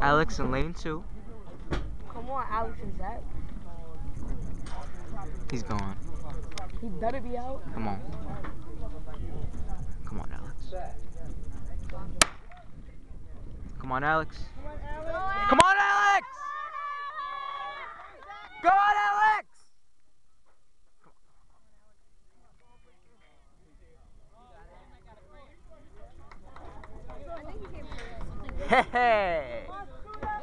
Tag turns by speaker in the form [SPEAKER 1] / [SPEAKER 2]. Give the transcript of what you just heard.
[SPEAKER 1] Alex in lane two.
[SPEAKER 2] Come on, Alex and Zach.
[SPEAKER 1] He's gone.
[SPEAKER 2] He better be out.
[SPEAKER 1] Come on. Come on, Alex. Come on, Alex. Come on, Alex! Go on, Alex! Hey!